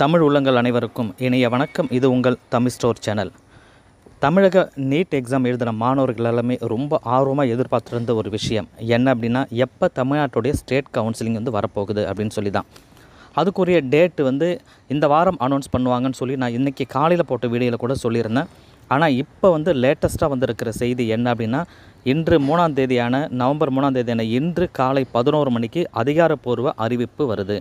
தமிழ் உள்ளங்கள் அனைவருக்கும் இணைய வணக்கம். இது உங்கள் தமிழ் ஸ்டோர் சேனல். தமிழக நீட் எக்ஸாம் எழுதின மாணவர்கள் எல்லாமே ரொம்ப ஆர்வமாக எதிர்பார்த்துருந்த ஒரு விஷயம். என்ன அப்படின்னா எப்போ தமிழ்நாட்டுடைய ஸ்டேட் கவுன்சிலிங் வந்து வரப்போகுது அப்படின்னு சொல்லி தான் அதுக்குரிய டேட் வந்து இந்த வாரம் அனௌன்ஸ் பண்ணுவாங்கன்னு சொல்லி நான் இன்றைக்கி காலையில் போட்ட வீடியோவில் கூட சொல்லியிருந்தேன். ஆனால் இப்போ வந்து லேட்டஸ்ட்டாக வந்திருக்கிற செய்தி என்ன அப்படின்னா இன்று மூணாம் தேதியான நவம்பர் மூணாம் தேதியான இன்று காலை பதினோரு மணிக்கு அதிகாரப்பூர்வ அறிவிப்பு வருது.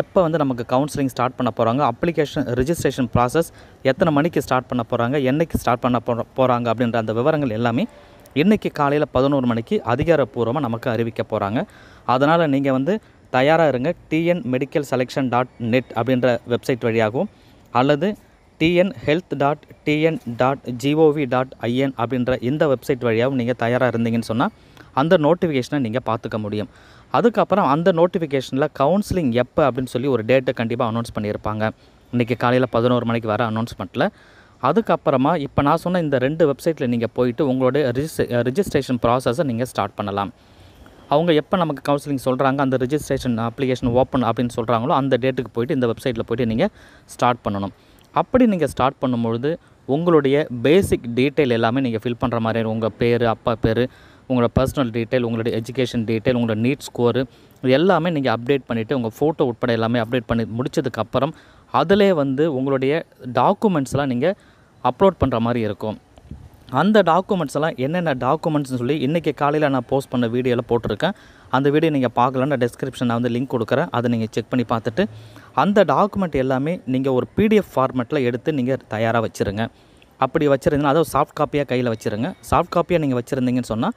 எப்போ வந்து நமக்கு கவுன்சிலிங் ஸ்டார்ட் பண்ண போகிறாங்க அப்ளிகேஷன் ரிஜிஸ்ட்ரேஷன் ப்ராசஸ் எத்தனை மணிக்கு ஸ்டார்ட் பண்ண போகிறாங்க என்றைக்கு ஸ்டார்ட் பண்ண போ போகிறாங்க அப்படின்ற அந்த விவரங்கள் எல்லாமே இன்றைக்கி காலையில் பதினோரு மணிக்கு அதிகாரப்பூர்வமாக நமக்கு அறிவிக்க போகிறாங்க அதனால் நீங்கள் வந்து தயாராக இருங்க. TN medical selection dot net அப்படின்ற வெப்சைட் வழியாகவும் அல்லது TN health dot TN dot GOV dot IN அப்படின்ற இந்த வெப்சைட் வழியாகவும் நீங்கள் தயாராக இருந்தீங்கன்னு சொன்னால் அந்த நோட்டிஃபிகேஷனை நீங்கள் பார்த்துக்க முடியும். அதுக்கப்புறம் அந்த நோட்டிஃபிகேஷனில் கவுன்சிலிங் எப்போ அப்படின்னு சொல்லி ஒரு டேட்டை கண்டிப்பாக அனௌன்ஸ் பண்ணியிருப்பாங்க. இன்றைக்கி காலையில் பதினோரு மணிக்கு வர அனௌன்ஸ்மெண்ட்டில் அதுக்கப்புறமா இப்போ நான் சொன்ன இந்த ரெண்டு வெப்சைட்டில் நீங்கள் போயிட்டு உங்களுடைய ரிஜிஸ்ட் ரிஜிஸ்ட்ரேஷன் ப்ராசஸை நீங்கள் ஸ்டார்ட் பண்ணலாம். அவங்க எப்போ நமக்கு கவுன்சிலிங் சொல்கிறாங்க அந்த ரிஜிஸ்ட்ரேஷன் அப்ளிகேஷன் ஓப்பன் அப்படின்னு சொல்கிறாங்களோ அந்த டேட்டுக்கு போயிட்டு இந்த வெப்சைட்டில் போயிட்டு நீங்கள் ஸ்டார்ட் பண்ணணும். அப்படி நீங்கள் ஸ்டார்ட் பண்ணும்பொழுது உங்களுடைய பேசிக் டீட்டெயில் எல்லாமே நீங்கள் ஃபில் பண்ணுற மாதிரி உங்கள் பேர் அப்பா பேர் உங்களோட பர்சனல் டீட்டெயில் உங்களுடைய எஜுகேஷன் டீட்டெயில் உங்களோட நீட் ஸ்கோரு இது எல்லாமே நீங்கள் அப்டேட் பண்ணிவிட்டு உங்கள் ஃபோட்டோ உட்பட எல்லாமே அப்டேட் பண்ணி முடிச்சதுக்கப்புறம் அதிலே வந்து உங்களுடைய டாக்குமெண்ட்ஸ்லாம் நீங்கள் அப்லோட் பண்ணுற மாதிரி இருக்கும். அந்த டாக்குமெண்ட்ஸ் எல்லாம் என்னென்ன டாக்குமெண்ட்ஸ்னு சொல்லி இன்றைக்கி காலையில் நான் போஸ்ட் பண்ண வீடியோவில் போட்டிருக்கேன். அந்த வீடியோ நீங்கள் பார்க்கலன்னா டெஸ்கிரிப்ஷன் நான் வந்து லிங்க் கொடுக்குறேன். அதை நீங்கள் செக் பண்ணி பார்த்துட்டு அந்த டாக்குமெண்ட் எல்லாமே நீங்கள் ஒரு பிடிஎஃப் ஃபார்மேட்டில் எடுத்து நீங்கள் தயாராக வச்சுருங்க. அப்படி வச்சுருந்தீங்கன்னா அதாவது சாஃப்ட் காப்பியாக கையில் வச்சுருங்க. சாஃப்ட் காப்பியாக நீங்கள் வச்சுருந்தீங்கன்னு சொன்னால்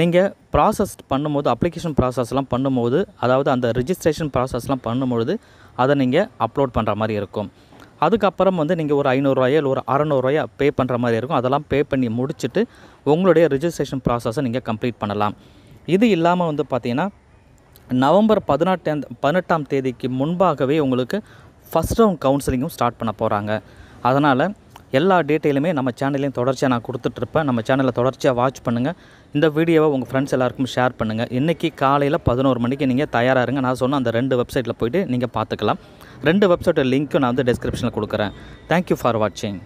நீங்கள் ப்ராசஸ் பண்ணும்போது அப்ளிகேஷன் ப்ராசஸ்லாம் பண்ணும்போது அதாவது அந்த ரிஜிஸ்ட்ரேஷன் ப்ராசஸ்லாம் பண்ணும்பொழுது அதை நீங்கள் அப்லோட் பண்ணுற மாதிரி இருக்கும். அதுக்கப்புறம் வந்து நீங்கள் ஒரு ஐநூறுரூவாயோ இல்லை ஒரு அறநூறுவாயோ பே பண்ணுற மாதிரி இருக்கும். அதெல்லாம் பே பண்ணி முடிச்சுட்டு உங்களுடைய ரிஜிஸ்ட்ரேஷன் ப்ராசஸை நீங்கள் கம்ப்ளீட் பண்ணலாம். இது இல்லாமல் வந்து பார்த்தீங்கன்னா நவம்பர் பதினெட்டாம் பதினெட்டாம் தேதிக்கு முன்பாகவே உங்களுக்கு ஃபஸ்ட் ரவுண்ட் கவுன்சிலிங்கும் ஸ்டார்ட் பண்ண போகிறாங்க அதனால் எல்லா டீட்டெயிலுமே நம்ம சேனல்லையும் தொடர்ச்சியாக நான் கொடுத்துட்ருப்பேன். நம்ம சேனலில் தொடர்ச்சியாக வாட்ச் பண்ணுங்கள் இந்த வீடியோவை உங்கள் ஃப்ரெண்ட்ஸ் எல்லாருக்கும் ஷேர் பண்ணுங்கள் இன்றைக்கி காலையில் பதினோரு மணிக்கு நீங்கள் தயாராக இருங்க. நான் சொன்ன அந்த ரெண்டு வெப்சைட்டில் போய்ட்டு நீங்கள் பார்த்துக்கலாம். ரெண்டு வெப்சைட்டோட லிங்க்கும் நான் வந்து டிஸ்கிரிப்ஷனில் கொடுக்குறேன். தேங்க்யூ ஃபார் வாட்சிங்